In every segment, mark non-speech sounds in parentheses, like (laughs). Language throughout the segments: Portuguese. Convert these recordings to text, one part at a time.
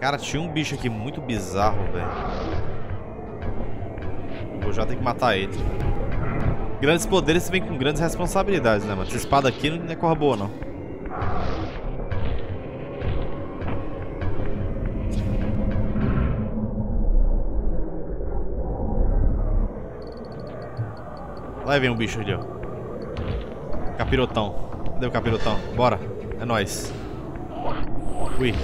Cara, tinha um bicho aqui muito bizarro, velho. Vou já ter que matar ele. Grandes poderes vêm com grandes responsabilidades, né, mano? Essa espada aqui não é cor boa, não. Lá vem um bicho ali, ó. Capirotão. Cadê o capirotão? Bora. É nóis. Ui.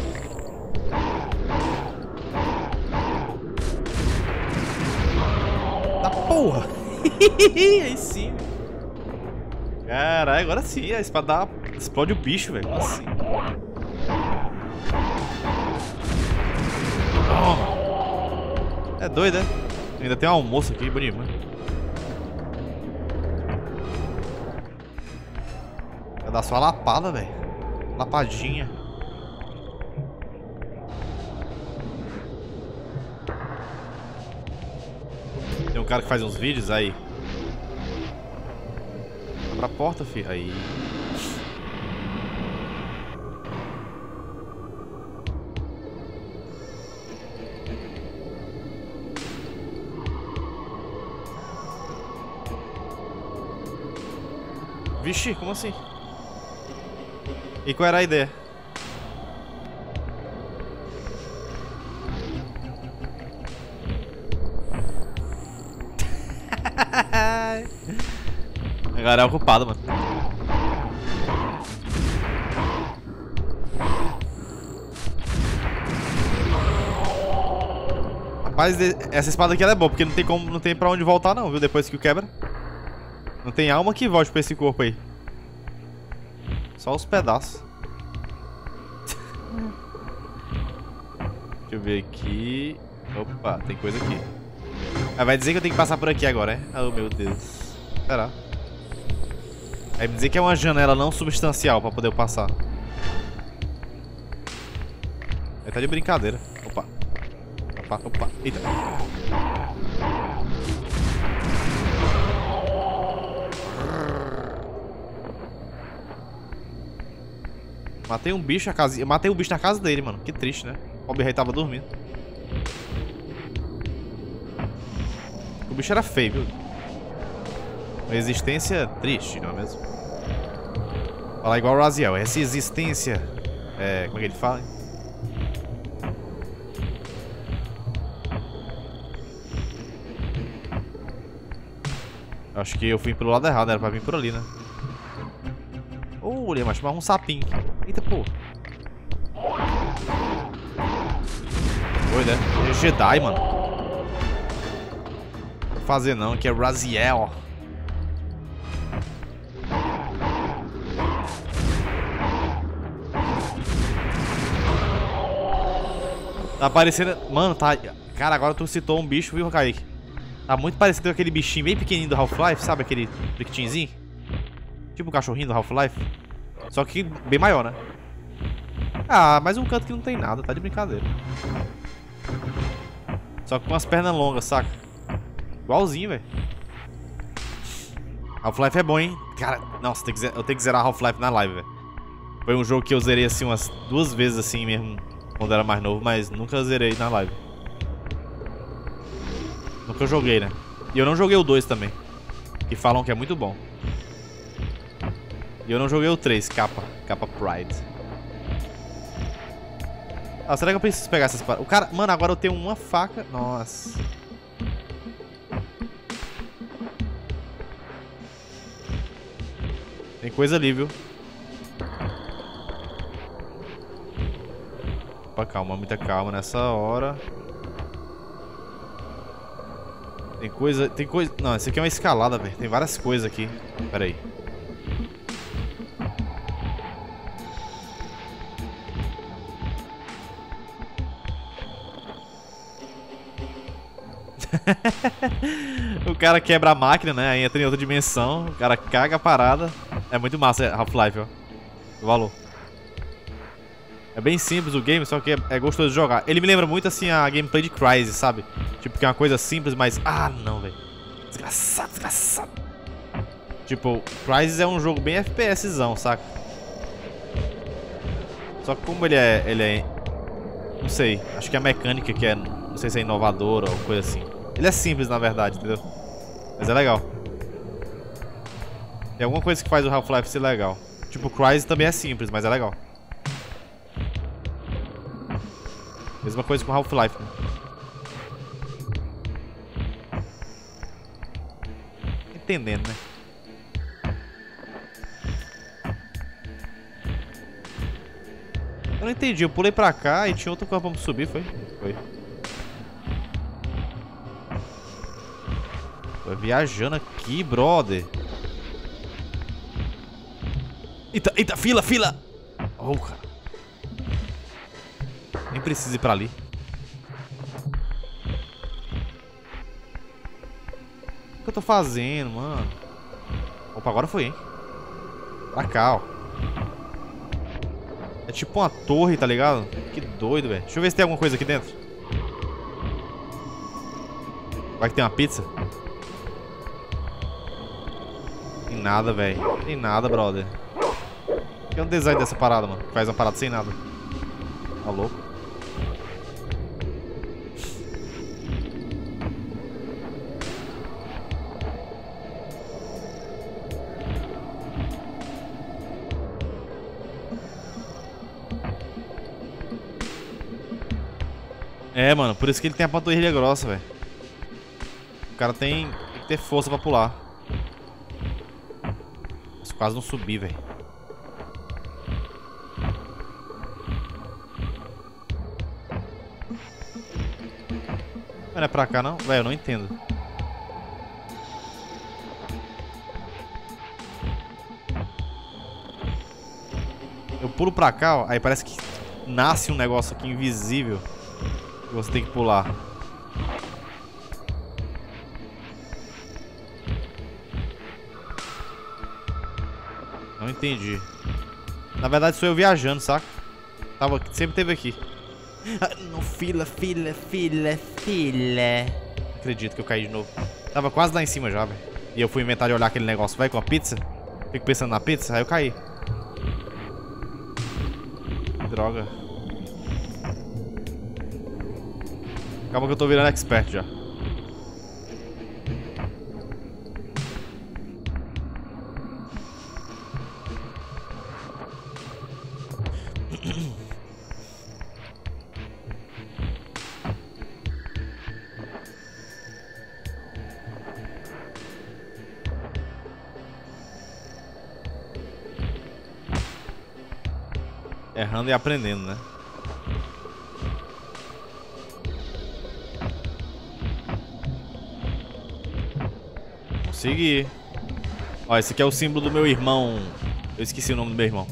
Porra! (laughs) Aí sim. Caralho, agora sim. A espada explode o bicho, velho. Como assim? É doido, né? Ainda tem um almoço aqui, bonito, mano. Vai dar só a lapada, velho. Lapadinha. Cara que faz uns vídeos aí. Abra a porta, filho. Aí. Vixe, como assim? E qual era a ideia? Agora é ocupado, mano. Rapaz, essa espada aqui é boa, porque não tem como, não tem pra onde voltar não, viu? Depois que o quebra. Não tem alma que volte pra esse corpo aí. Só os pedaços. Deixa eu ver aqui. Opa, tem coisa aqui. Ah, vai dizer que eu tenho que passar por aqui agora, é? Oh, meu Deus. Será? Vai dizer que é uma janela não substancial pra poder passar. Aí tá de brincadeira. Opa. Opa, opa. Eita. Matei um bicho na casa. Eu matei um bicho na casa dele, mano. Que triste, né? O pobre rei tava dormindo. O bicho era feio, viu? Uma existência triste, não é mesmo? Falar igual o Raziel. Essa existência. É. Como é que ele fala? Acho que eu fui pelo lado errado, era pra vir por ali, né? Olha, mas um sapinho. Eita, pô. Doido, né? Jedi, mano. Vou fazer não, que é Raziel. Tá parecendo... Mano, tá... Cara, agora tu citou um bicho, viu, Kaique? Tá muito parecido com aquele bichinho bem pequenininho do Half-Life, sabe? Aquele pequitinzinho. Tipo o cachorrinho do Half-Life. Só que bem maior, né? Ah, mais um canto que não tem nada, tá de brincadeira. Só que com as pernas longas, saca? Igualzinho, velho. Half-Life é bom, hein? Cara, nossa, eu tenho que zerar Half-Life na live, velho. Foi um jogo que eu zerei assim umas duas vezes assim mesmo, quando era mais novo, mas nunca zerei na live. Nunca joguei, né? E eu não joguei o 2 também. Que falam que é muito bom. E eu não joguei o 3, capa. Capa Pride. Ah, será que eu preciso pegar essas paradas? O cara... Mano, agora eu tenho uma faca. Nossa. Tem coisa ali, viu? Opa, calma, muita calma nessa hora. Tem coisa... Tem coisa... Não, isso aqui é uma escalada, velho. Tem várias coisas aqui. Pera aí. (laughs) o cara quebra a máquina, né? Aí entra em outra dimensão. O cara caga a parada. É muito massa Half-Life, ó. Valor. É bem simples o game, só que é, é, gostoso de jogar. Ele me lembra muito, assim, a gameplay de Crysis, sabe? Tipo, que é uma coisa simples, mas... Ah, não, velho. Desgraçado, desgraçado. Tipo, Crysis é um jogo bem FPSzão, saca? Só que como ele é... Ele é... Não sei. Acho que a mecânica que é. Não sei se é inovadora ou coisa assim. Ele é simples, na verdade, entendeu? Mas é legal. Tem alguma coisa que faz o Half-Life ser legal. Tipo, Crysis também é simples, mas é legal. Mesma coisa com Half-Life, né? Entendendo, né? Eu não entendi, eu pulei pra cá e tinha outro corpo pra subir, foi? Foi. Tô viajando aqui, brother. Eita, eita, fila, fila! Oh, cara. Precisa ir pra ali. O que eu tô fazendo, mano? Opa, agora foi, hein? Pra cá, ó. É tipo uma torre, tá ligado? Que doido, velho. Deixa eu ver se tem alguma coisa aqui dentro. Vai que tem uma pizza? Tem nada, velho. Tem nada, brother. Que é um design dessa parada, mano. Faz uma parada sem nada. Tá louco? É, mano, por isso que ele tem a panturrilha grossa, velho. O cara tem, tem que ter força pra pular. Mas quase não subi, velho. Não é pra cá, não? Velho, eu não entendo. Eu pulo pra cá, ó, aí parece que nasce um negócio aqui invisível. Você tem que pular. Não entendi. Na verdade sou eu viajando, saca? Tava, sempre teve aqui. (laughs) Não, fila, fila, fila, fila. Acredito que eu caí de novo. Tava quase lá em cima já, velho. E eu fui inventar de olhar aquele negócio, vai com a pizza. Fico pensando na pizza, aí eu caí. Droga. Calma que eu tô virando expert já. Errando e aprendendo, né? Consegui. Ó, esse aqui é o símbolo do meu irmão. Eu esqueci o nome do meu irmão.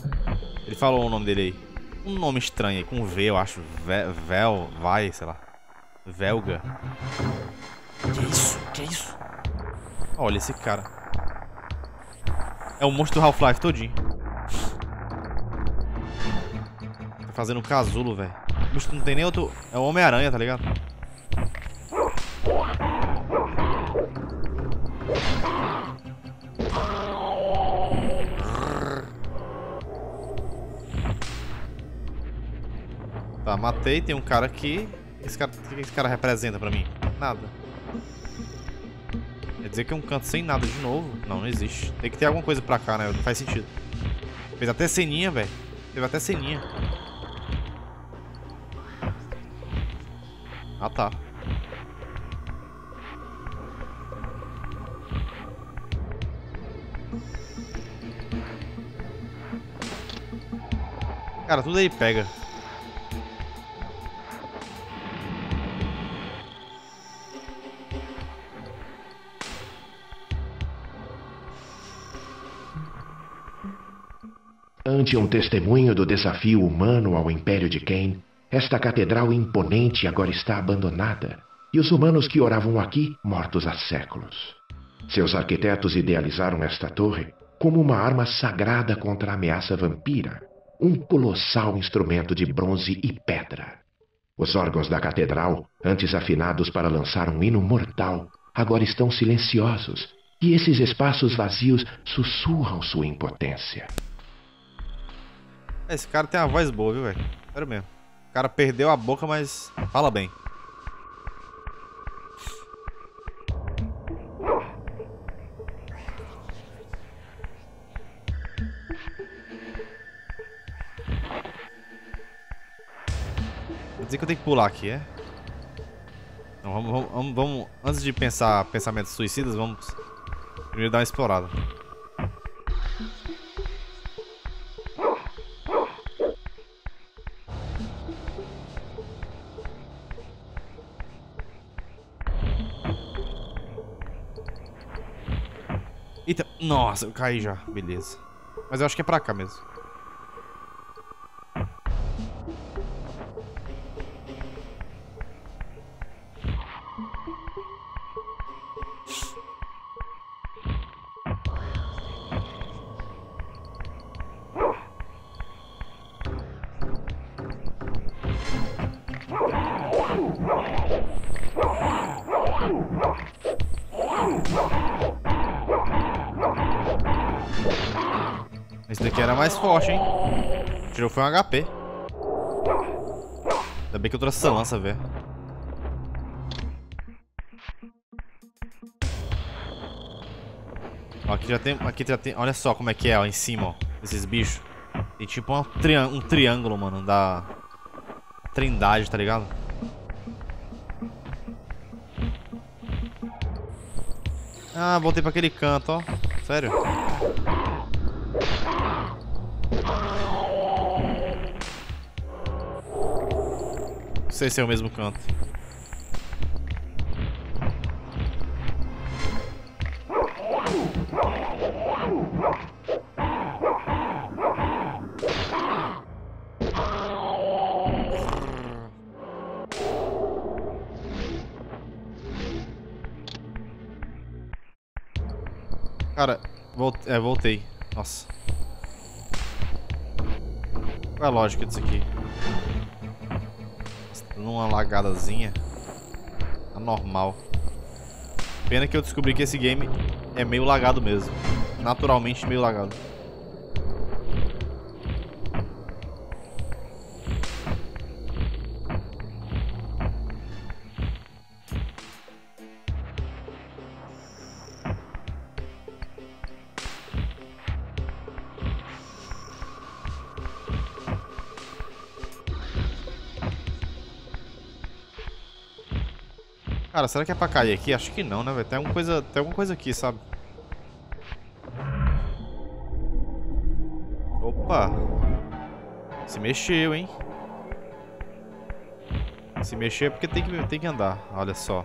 Ele falou o nome dele aí. Um nome estranho aí, com V, eu acho. Ve Vel, vai, sei lá. Velga. Que isso? Que isso? Olha esse cara. É o monstro Half-Life todinho. Tá fazendo um casulo, velho. O não tem nem outro... É o Homem-Aranha, tá ligado? Tá, matei, tem um cara aqui. Esse cara, o que esse cara representa pra mim? Nada. Quer dizer que é um canto sem nada de novo? Não, não existe. Tem que ter alguma coisa pra cá, né? Não faz sentido. Fez até ceninha, velho. Teve até ceninha. Ah, tá. Cara, tudo aí pega. Ante um testemunho do desafio humano ao Império de Kane, esta catedral imponente agora está abandonada e os humanos que oravam aqui mortos há séculos. Seus arquitetos idealizaram esta torre como uma arma sagrada contra a ameaça vampira, um colossal instrumento de bronze e pedra. Os órgãos da catedral, antes afinados para lançar um hino mortal, agora estão silenciosos, e esses espaços vazios sussurram sua impotência. Esse cara tem uma voz boa, viu, velho? Sério mesmo. cara perdeu a boca, mas fala bem. Quer dizer que eu tenho que pular aqui, é? Então, vamos, vamos, vamos, vamos, antes de pensar pensamentos suicidas, vamos primeiro dar uma explorada. Nossa, eu caí já, beleza. Mas eu acho que é pra cá mesmo. Um HP. Ainda bem que eu trouxe essa lança, velho. Aqui já tem, aqui já tem, olha só como é que é, ó, em cima, ó, esses bichos. Tem tipo um, um triângulo, mano, da Trindade, tá ligado? Ah, voltei pra aquele canto, ó. Sério? Sei se é o mesmo canto. Cara, voltei, é, voltei. Nossa. Qual é a lógica disso aqui? Numa lagadazinha. Anormal. Pena que eu descobri que esse game é meio lagado mesmo. Naturalmente meio lagado. Cara, será que é pra cair aqui? Acho que não, né, velho? Tem alguma coisa, tem alguma coisa aqui, sabe? Opa! Se mexeu, hein? Se mexer é porque tem que, tem que andar. Olha só.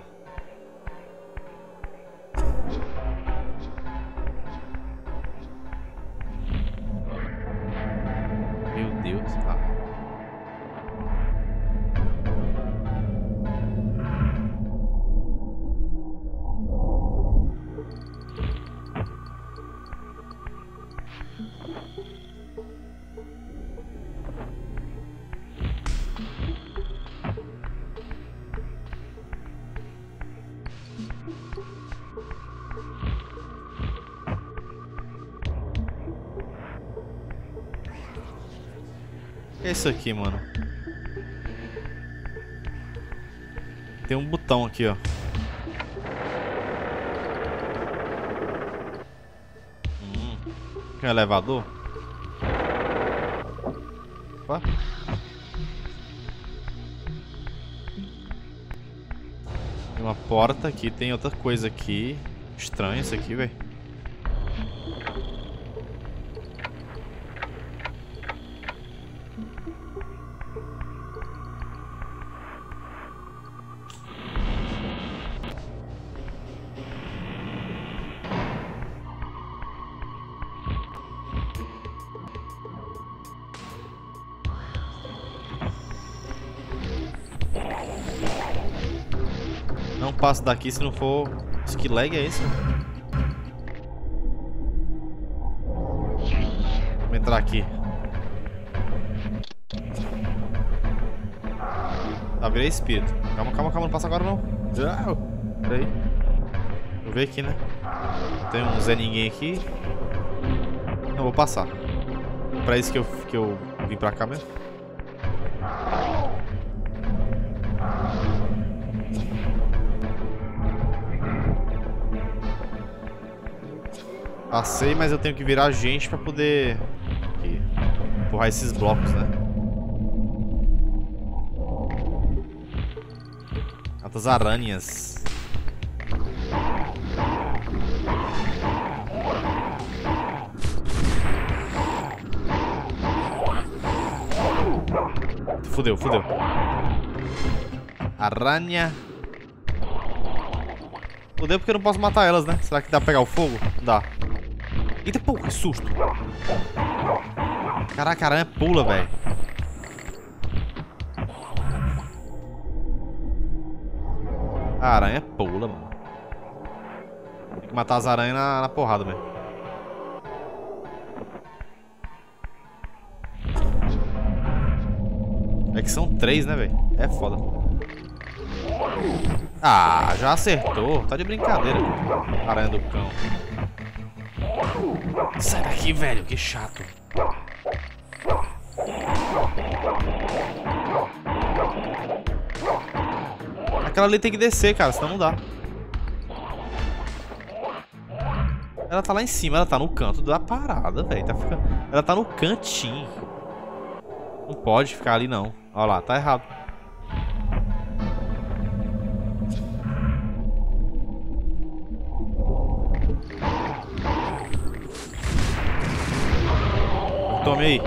Aqui, mano? Tem um botão aqui, ó. Hum. Tem um elevador? Opa. Tem uma porta aqui, tem outra coisa aqui. Estranho isso aqui, velho. Passo daqui se não for... Isso que lag é esse? Vamos entrar aqui. Tá, virei espírito. Calma, calma, calma, não passa agora não. Peraí. Eu ver aqui, né? Tem um Zé Ninguém aqui. Não, vou passar. Pra isso que eu, que eu vim pra cá mesmo. Passei, mas eu tenho que virar gente pra poder... Aqui. Empurrar esses blocos, né? Quantas aranhas. Fudeu, fudeu. Aranha. Fudeu porque eu não posso matar elas, né? Será que dá pra pegar o fogo? Dá. Eita, pô, que susto. Caraca, aranha pula, velho. A aranha pula, mano. Tem que matar as aranhas na, na porrada, velho. É que são três, né, velho? É foda. Ah, já acertou. Tá de brincadeira. Aranha do cão. Sai daqui, velho. Que chato. Aquela ali tem que descer, cara. Senão não dá. Ela tá lá em cima. Ela tá no canto da parada, velho. Tá ficando... Ela tá no cantinho. Não pode ficar ali, não. Olha lá, tá errado. Tome aí.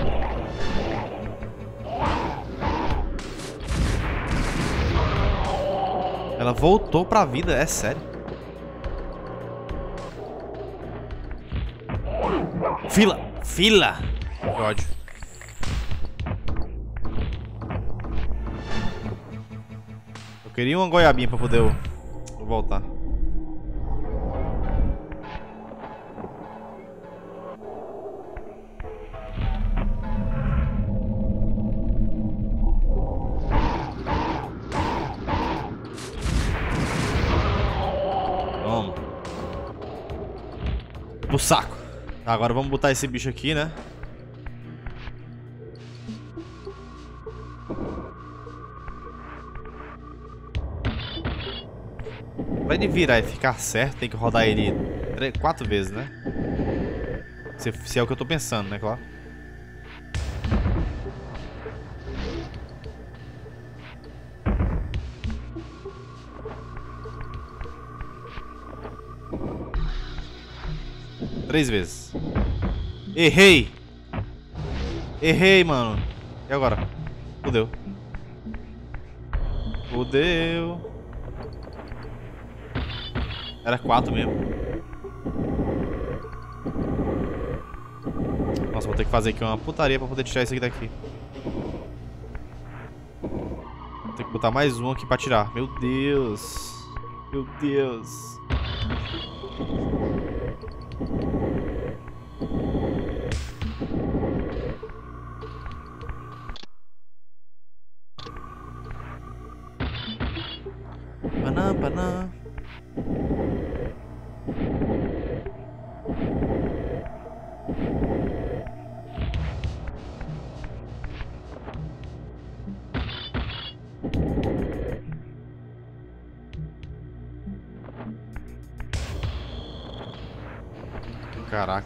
Ela voltou pra vida, é sério. Fila! Fila! Que ódio. Eu queria uma goiabinha pra poder eu voltar. Pro saco. Agora vamos botar esse bicho aqui, né? Pra ele virar e ficar certo, tem que rodar ele três, quatro vezes, né? Se, se é o que eu tô pensando, né, claro? Três vezes. Errei! Errei, mano. E agora? Fudeu. Fudeu. Era quatro mesmo. Nossa, vou ter que fazer aqui uma putaria pra poder tirar isso aqui daqui. Vou ter que botar mais um aqui pra tirar. Meu Deus. Meu Deus.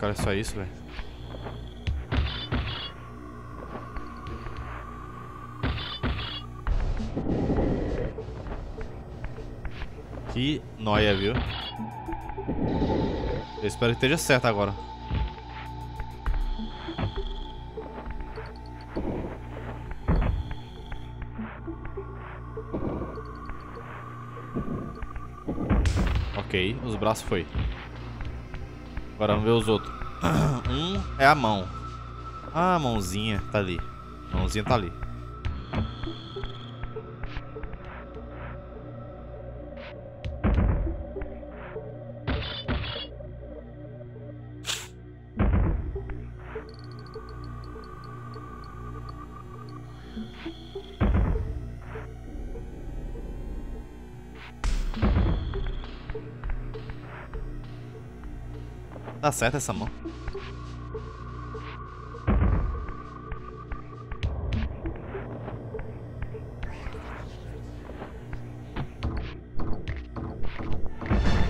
Olha só isso, velho. Que noia, viu? Eu espero que esteja certo agora. Ok, os braços foi. Agora vamos ver os outros. (coughs) Um é a mão. Ah, a mãozinha tá ali. A mãozinha tá ali. Certo essa mão.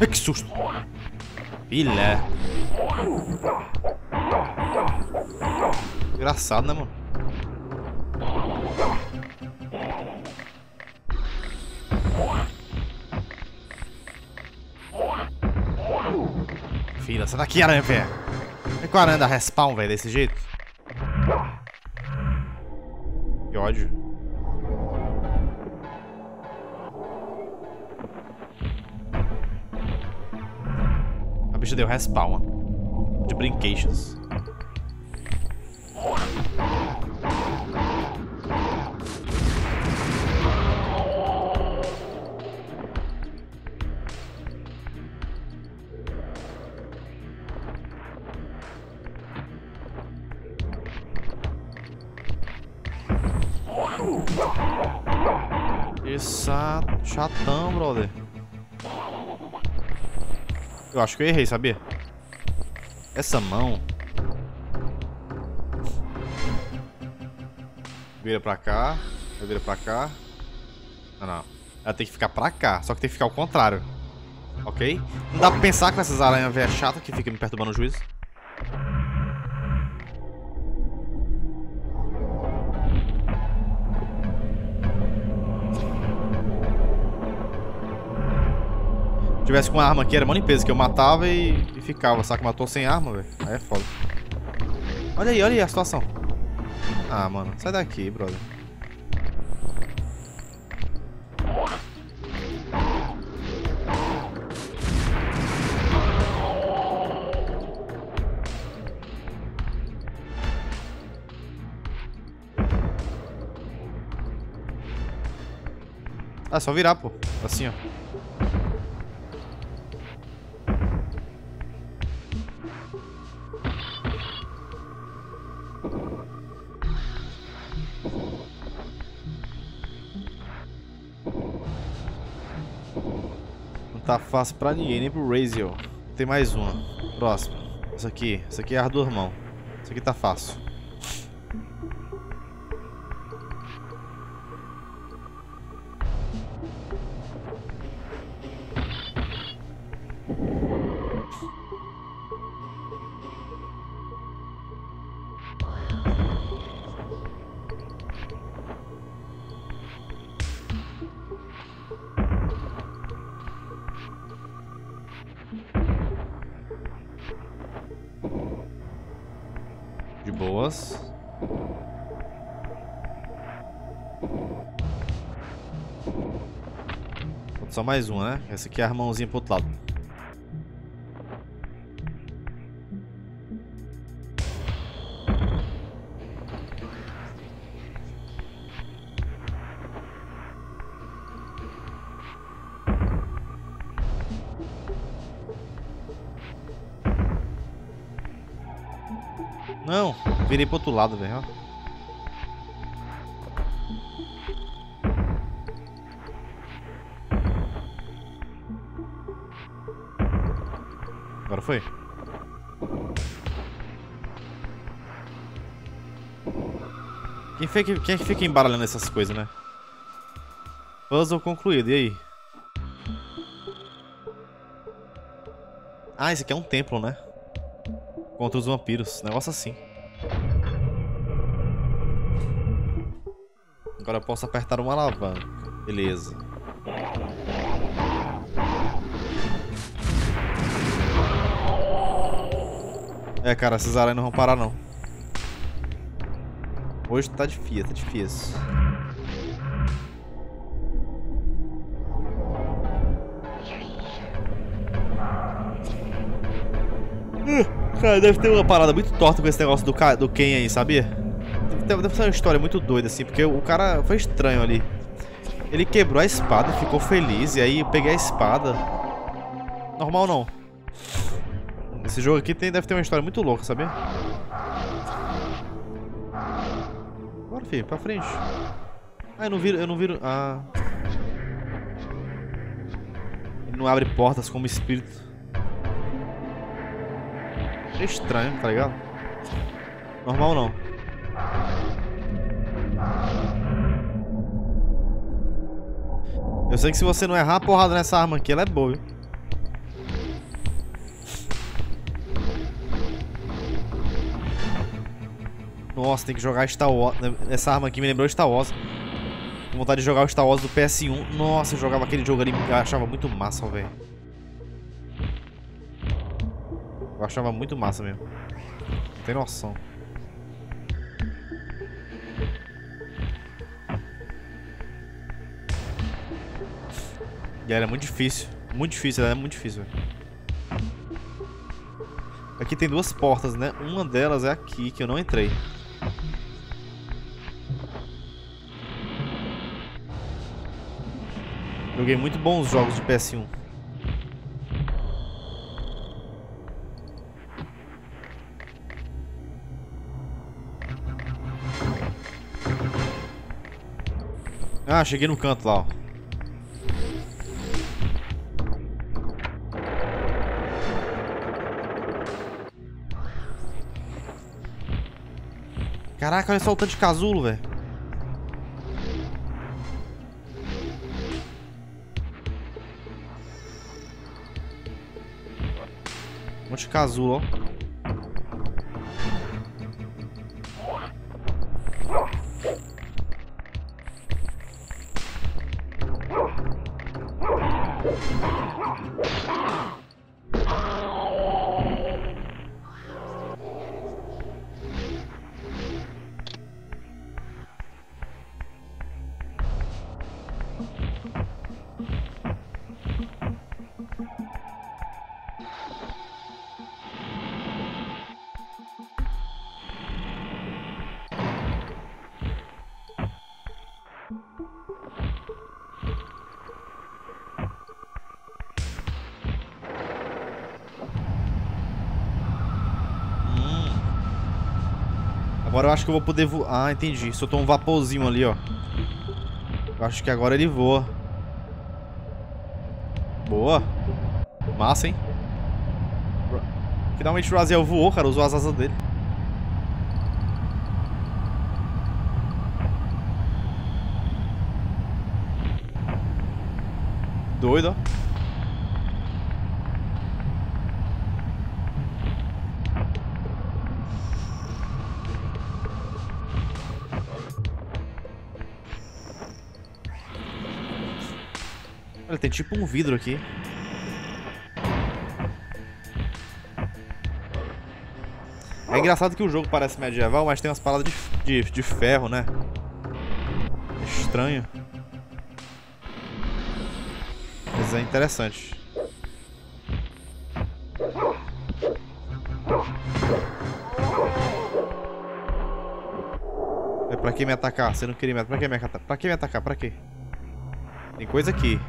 Ai, que susto. Filé. Engraçado, né, mano? Filha, sai daqui, aranha, velho. É que o aranha dá respawn, velho, desse jeito. Que ódio. A bicha deu respawn, De brinquedos. Isso, chatão, brother. Eu acho que eu errei, sabia? Essa mão... Vira pra cá, vira pra cá. Não, não. Ela tem que ficar pra cá, só que tem que ficar ao contrário. Ok? Não dá pra pensar com essas aranhas velhas chatas que ficam me perturbando o juízo. Tivesse com uma arma aqui, era uma limpeza, que eu matava e, e ficava, saca? Matou sem arma, velho. Aí é foda. Olha aí, olha aí a situação. Ah, mano, sai daqui, brother. Ah, só virar, pô. Assim, ó. Tá fácil pra ninguém, nem pro Raziel. Tem mais uma. Próxima. Essa aqui. Essa aqui é a do irmão. Essa aqui tá fácil. Só mais uma, né? Essa aqui é a mãozinha pro outro lado. Virei pro outro lado, velho. Agora foi. Quem, quem é que fica embaralhando essas coisas, né? Puzzle concluído, e aí? Ah, esse aqui é um templo, né? Contra os vampiros. Negócio assim. Agora eu posso apertar uma alavanca. Beleza. É, cara, esses aranhas não vão parar, não. Hoje tá difícil, tá difícil. Cara, deve ter uma parada muito torta com esse negócio do, do Ken aí, sabia? Deve, ser uma história muito doida, assim, porque o cara foi estranho ali. Ele quebrou a espada, ficou feliz, e aí eu peguei a espada. Normal não. Esse jogo aqui tem, deve ter uma história muito louca, sabia? Bora, filho, pra frente. Ah, eu não viro, eu não viro... Ah... Ele não abre portas como espírito. É estranho, tá ligado? Normal não. Eu sei que se você não errar a porrada nessa arma aqui, ela é boa, viu? Nossa, tem que jogar Star Wars. Essa arma aqui me lembrou Star Wars. Com vontade de jogar o Star Wars do PS1. Nossa, eu jogava aquele jogo ali eu achava muito massa, velho. Eu achava muito massa mesmo. Não tem noção. E era muito difícil. Muito difícil, ela é muito difícil. Aqui tem duas portas, né? Uma delas é aqui, que eu não entrei. Joguei muito bons jogos de PS1. Ah, cheguei no canto lá, ó. Caraca, olha só o tanto de casulo, velho. Um monte de casulo, ó. Acho que eu vou poder voar. Ah, entendi. Soltou um vaporzinho ali, ó. Eu acho que agora ele voa. Boa. Massa, hein? Finalmente o Raziel voou, cara. Usou as asas dele. Doido, ó. Olha, tem tipo um vidro aqui. É engraçado que o jogo parece medieval, mas tem umas paradas de, de, de ferro, né? Estranho. Mas é interessante. É pra que me atacar? Você não queria me atacar? Pra que me atacar? Pra que? Tem coisa aqui.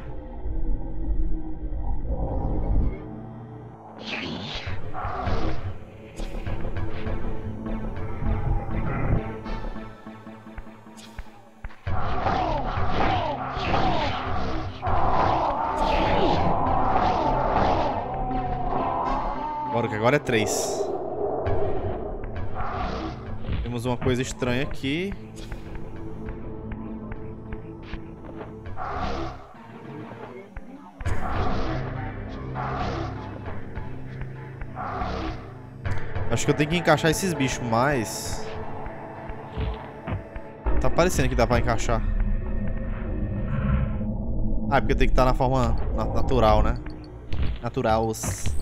Agora é três. Temos uma coisa estranha aqui. Acho que eu tenho que encaixar esses bichos mais. Tá parecendo que dá pra encaixar. Ah, é porque tem que estar tá na forma natural, né? Naturals. Ah,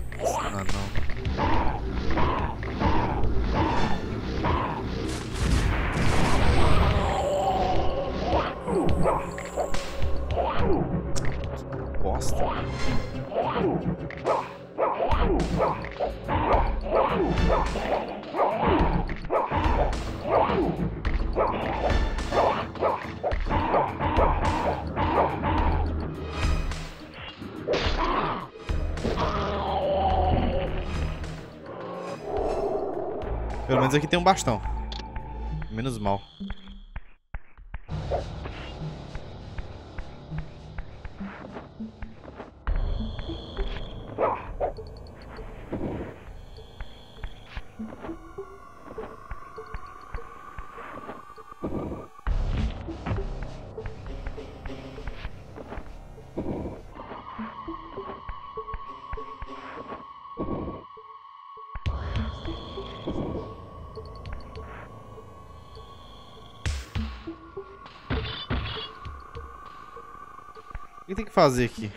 Pelo menos aqui tem um bastão. Menos mal. Fazer aqui?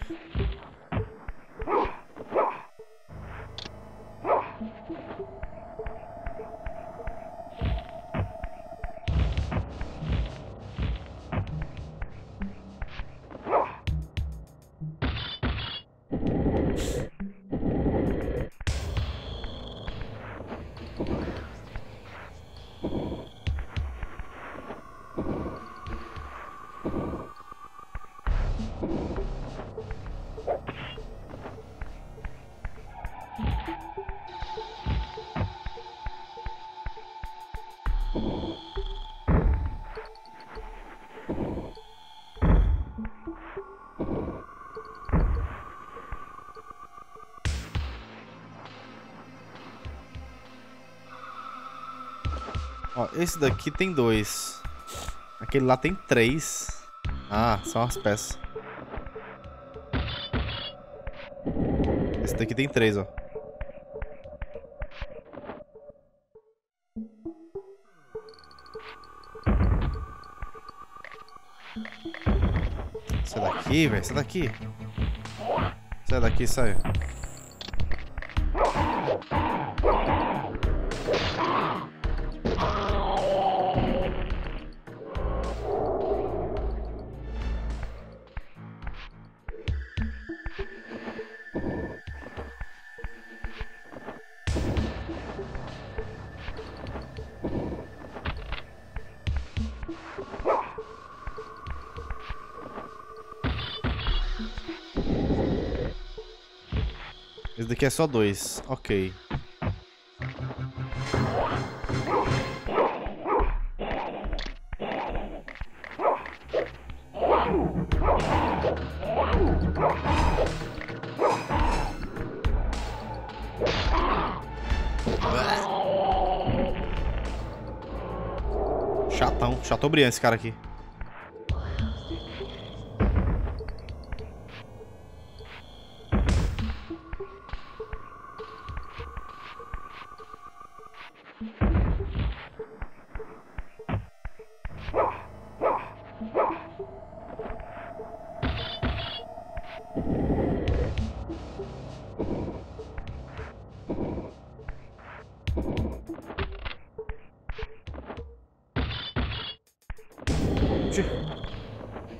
Ó, esse daqui tem dois. Aquele lá tem três. Ah, são as peças. Esse daqui tem três, ó. Sai daqui, velho. Sai daqui. Sai daqui, sai. É só dois. Ok. Chatão. Chateaubriand esse cara aqui.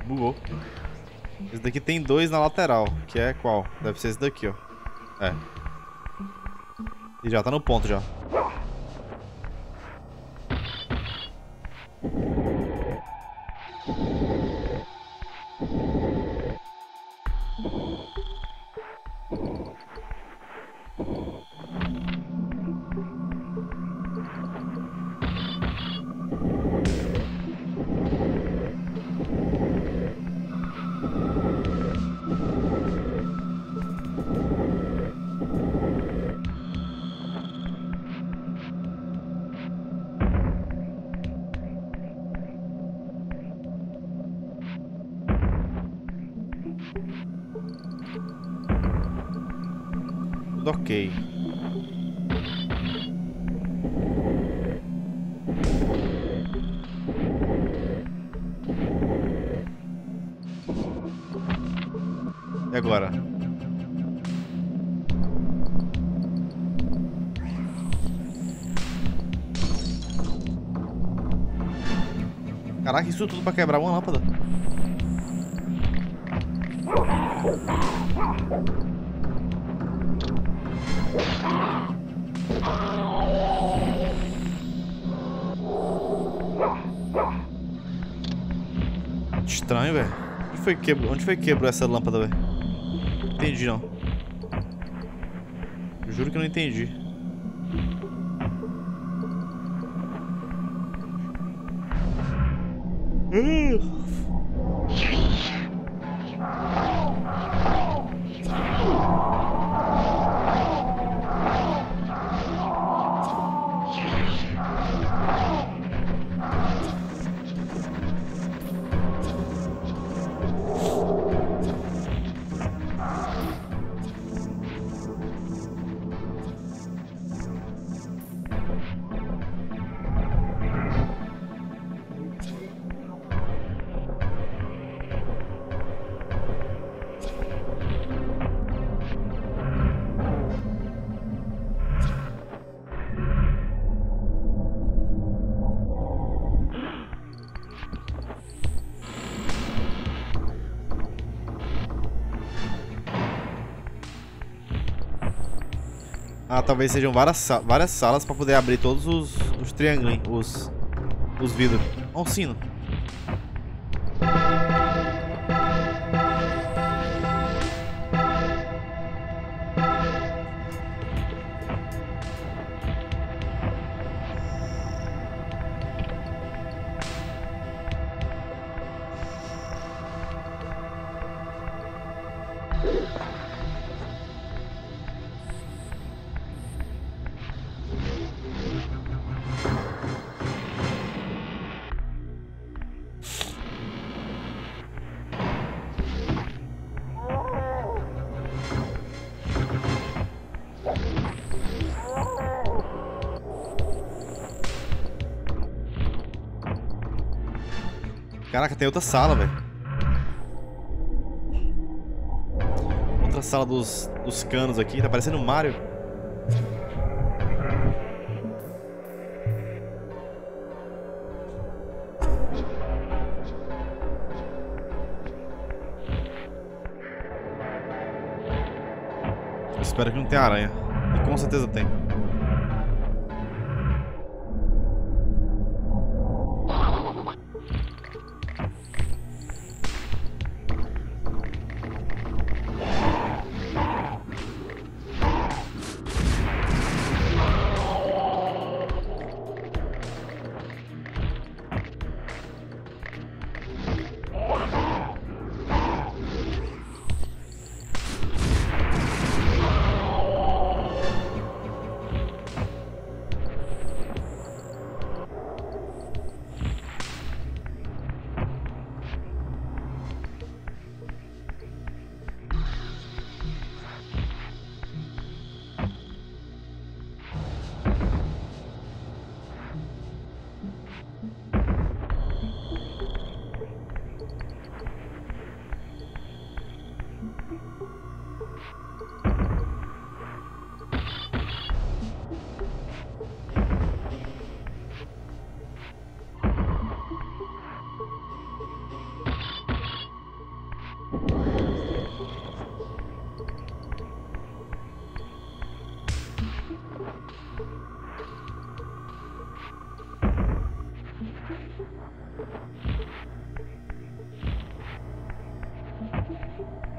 Bugou. Esse daqui tem dois na lateral, que é qual? Deve ser esse daqui, ó. É. E já tá no ponto já. Isso tudo pra quebrar uma lâmpada. Estranho, velho. Onde foi que quebrou? Onde foi que quebrou essa lâmpada, velho? Entendi não. Juro que não entendi. Hum. Talvez sejam várias, várias salas pra poder abrir todos os, os triângulos, os, os vidros. Olha um sino. Caraca, tem outra sala, velho. Outra sala dos, dos canos aqui. Tá parecendo o Mario. Eu espero que não tenha aranha. E com certeza tem. Thank you.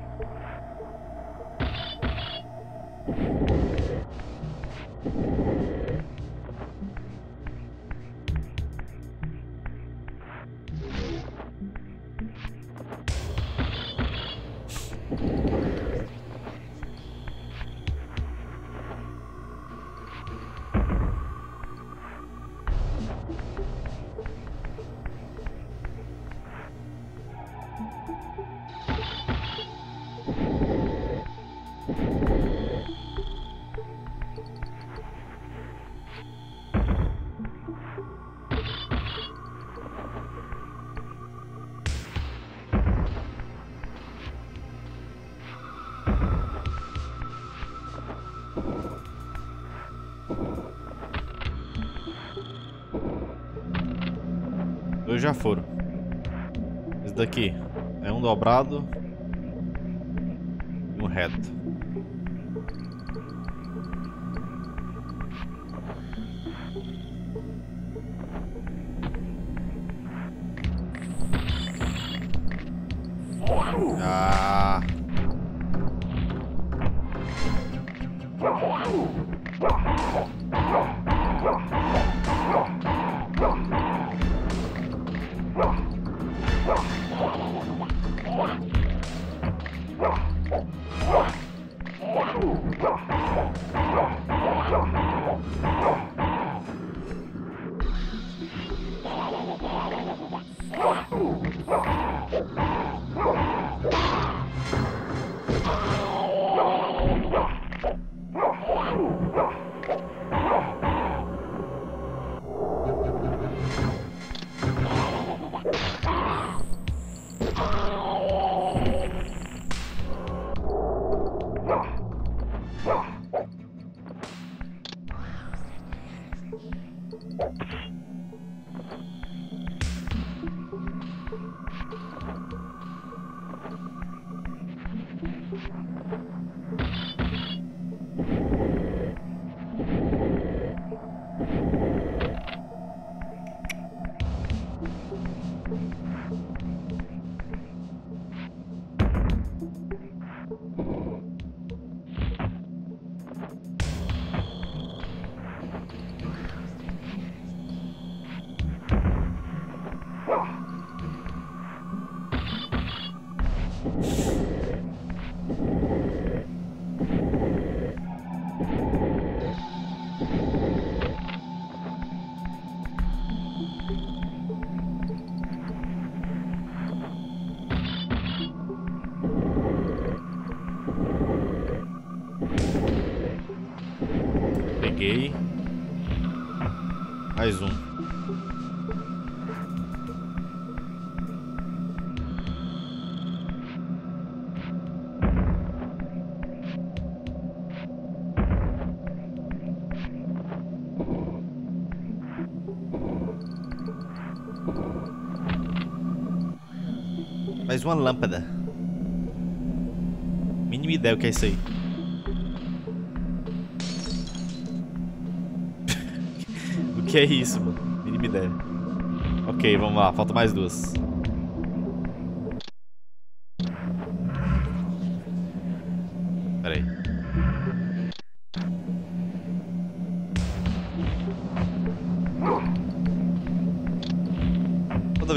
Já foram. Esse daqui é um dobrado e um reto. Oh, Mais uma lâmpada. Mínima ideia o que é isso aí. (laughs) o que é isso, mano? Mínima ideia. Ok, vamos lá. Falta mais duas.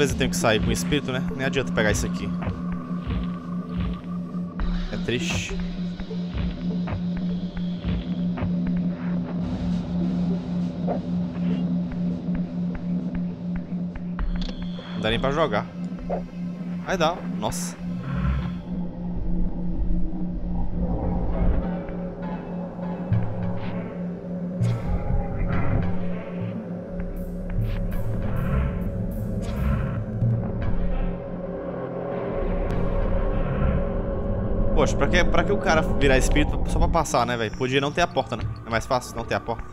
Toda vez eu tenho que sair com o espírito, né? Nem adianta pegar isso aqui. É triste. Não dá nem pra jogar. Aí dá, nossa. Poxa, pra que, pra que o cara virar espírito só pra passar, né, velho? Podia não ter a porta, né? É mais fácil não ter a porta.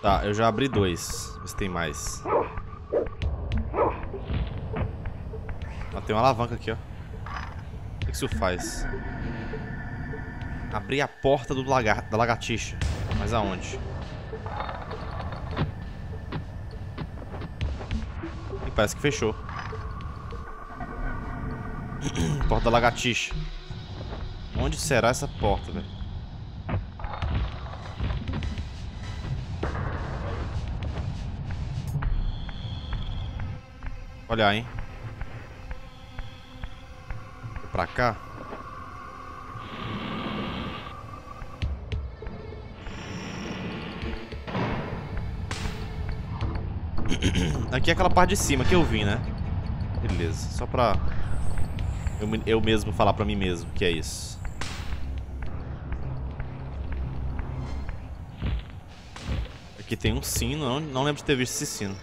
Tá, eu já abri dois. Vê se tem mais. Ah, tem uma alavanca aqui, ó. O que isso faz? Abrir a porta do lagar da lagartixa. Mas aonde? Ih, parece que fechou. (clears throat) porta da lagartixa. Onde será essa porta, velho? Olha hein? Pra cá? Aqui é aquela parte de cima que eu vim, né? Beleza, só pra eu, eu mesmo falar pra mim mesmo que é isso. Aqui tem um sino, não, não lembro de ter visto esse sino.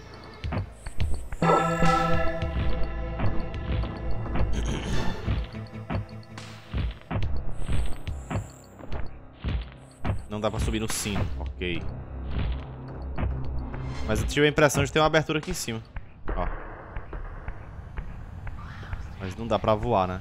Não dá pra subir no sino, ok. Mas eu tive a impressão de ter uma abertura aqui em cima. Ó. Mas não dá pra voar, né?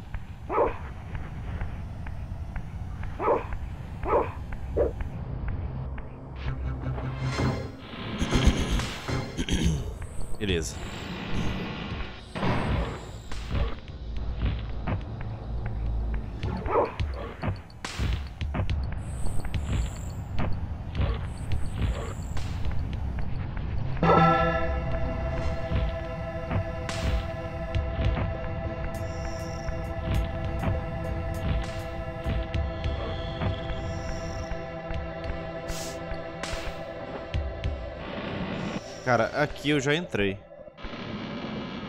Cara, aqui eu já entrei.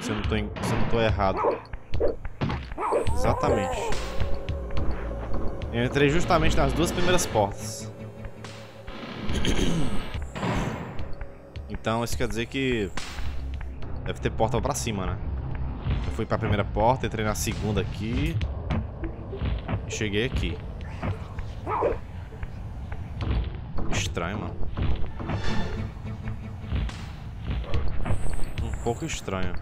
Se eu não tô. Se eu não tô errado. Exatamente. Eu entrei justamente nas duas primeiras portas. Então isso quer dizer que deve ter porta pra cima, né? Eu fui pra primeira porta, entrei na segunda aqui. E cheguei aqui. Estranho, mano. Pouco estranho.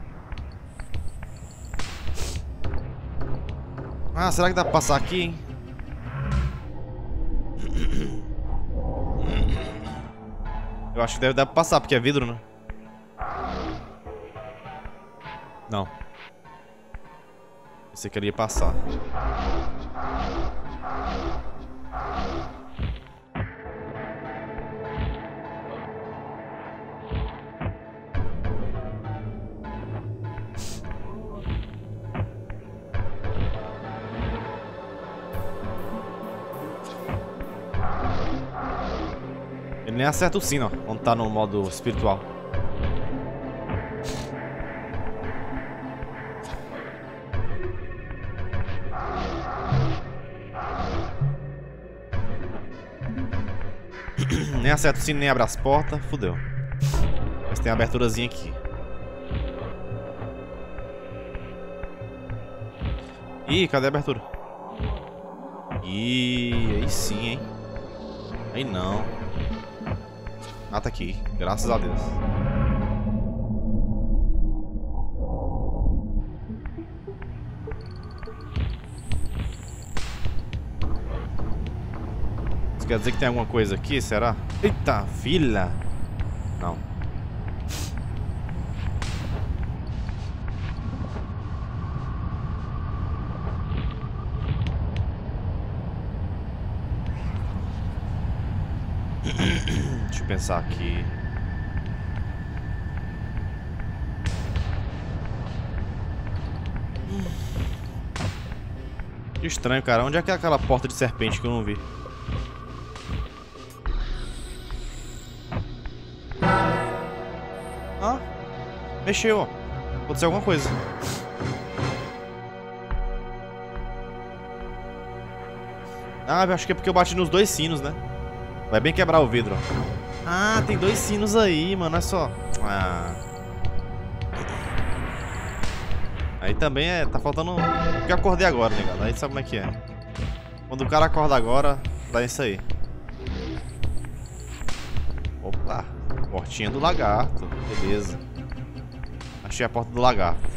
Ah, será que dá pra passar aqui, hein? Eu acho que deve dar pra passar, porque é vidro, né? Não. Esse queria passar. Nem acerta o sino, ó, quando tá no modo espiritual. (coughs) nem acerta o sino, nem abre as portas. Fudeu. Mas tem uma aberturazinha aqui. Ih, cadê a abertura? Ih, aí sim, hein? Aí não. Ah, tá aqui. Graças a Deus. Isso quer dizer que tem alguma coisa aqui, será? Eita, filha! Não. Aqui. Que estranho, cara. Onde é que é aquela porta de serpente que eu não vi? Ah, mexeu, ó. Aconteceu alguma coisa. Ah, acho que é porque eu bati nos dois sinos, né? Vai bem quebrar o vidro, ó. Ah, tem dois sinos aí, mano. Olha só. Ah. Aí também é... Tá faltando... Porque eu acordei agora, ligado? Aí sabe como é que é. Quando o cara acorda agora, dá isso aí. Opa. Portinha do lagarto. Beleza. Achei a porta do lagarto.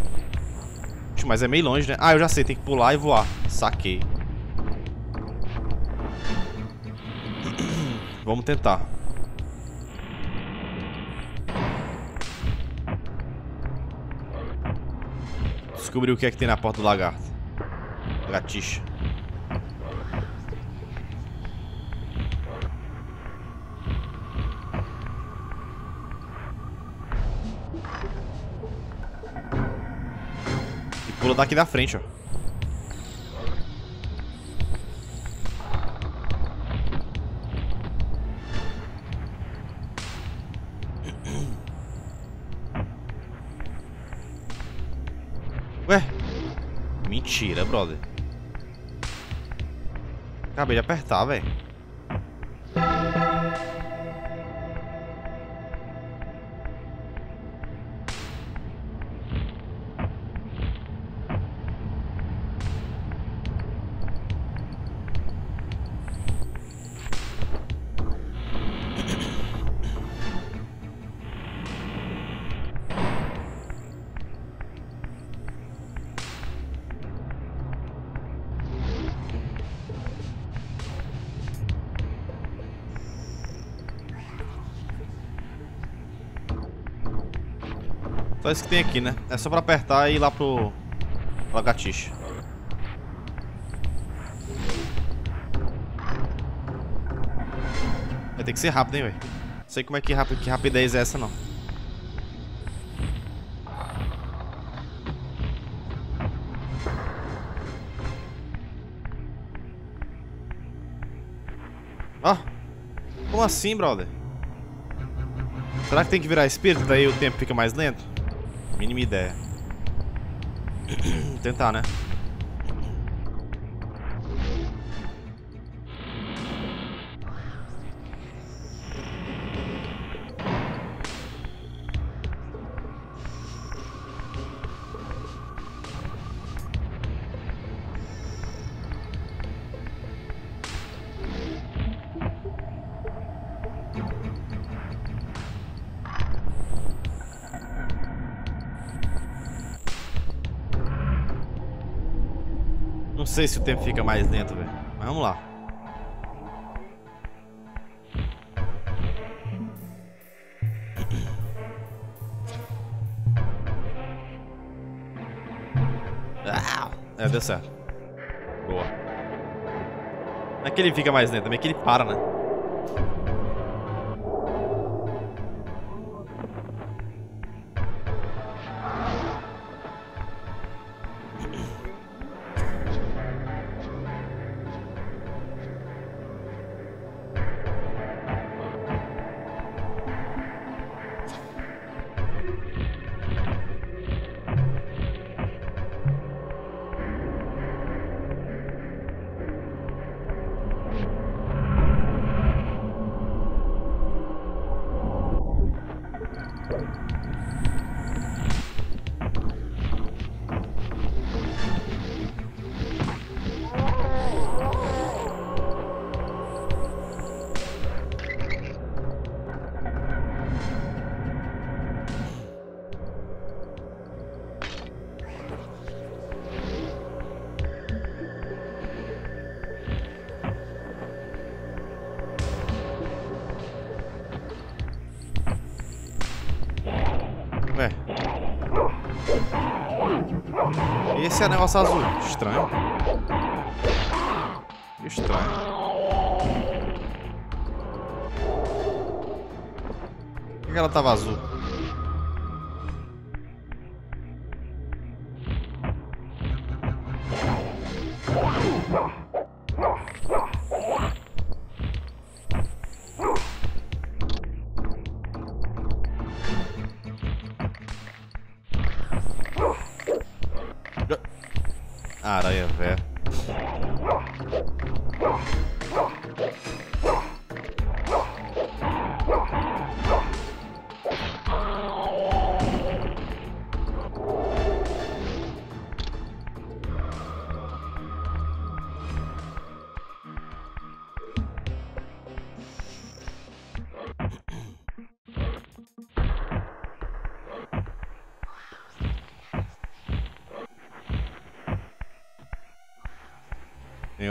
Mas é meio longe, né? Ah, eu já sei. Tem que pular e voar. Saquei. (clears throat) Vamos tentar. Descobrir o que é que tem na porta do lagarto. Gatixa. E pula daqui da frente, ó. Mentira, brother. Acabei de apertar, velho. Só isso que tem aqui, né? É só pra apertar e ir lá pro lagartixa. Vai ter que ser rápido, hein, velho? Não sei como é que, rap que rapidez é essa, não. Ó. Oh, como assim, brother? Será que tem que virar espírito? Daí o tempo fica mais lento? Mínima ideia. (clears throat) Tentar, né? Sei se o tempo fica mais lento, velho. Mas vamos lá. Ah, é, deu certo. Boa. Não é que ele fica mais lento, também é que ele para, né? Esse é negócio azul. Estranho. Estranho. Por que ela tava azul?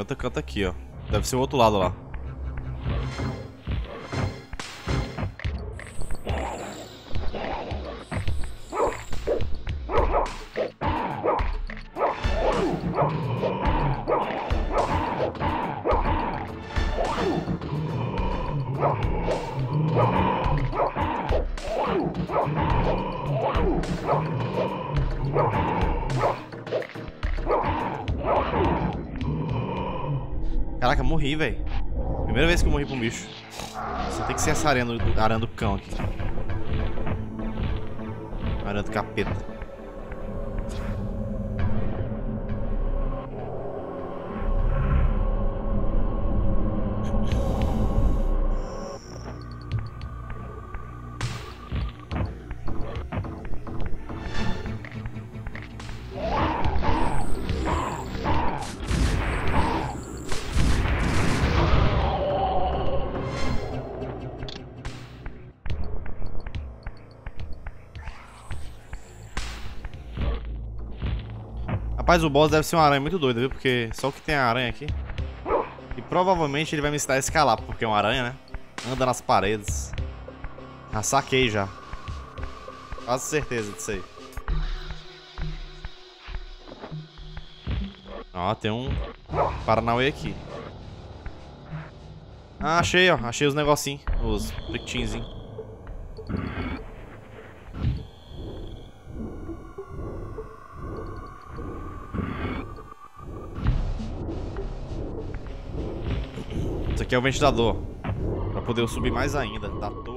Outro canto aqui, ó. Deve ser o outro lado lá. Caraca, morri, velho. Primeira vez que eu morri pra um bicho. Você tem que ser essa aranha do, aranha do cão aqui. Aranha do capeta. Rapaz, o boss deve ser uma aranha muito doida, viu? Porque só o que tem a aranha aqui. E provavelmente ele vai me ensinar a escalar, porque é uma aranha, né? Anda nas paredes. Já saquei já. Quase certeza disso aí. Ó, tem um Paranauê aqui. Ah, achei, ó. Achei os negocinhos. Os plitinhos. É o ventilador. Pra poder eu subir mais ainda. Tá todo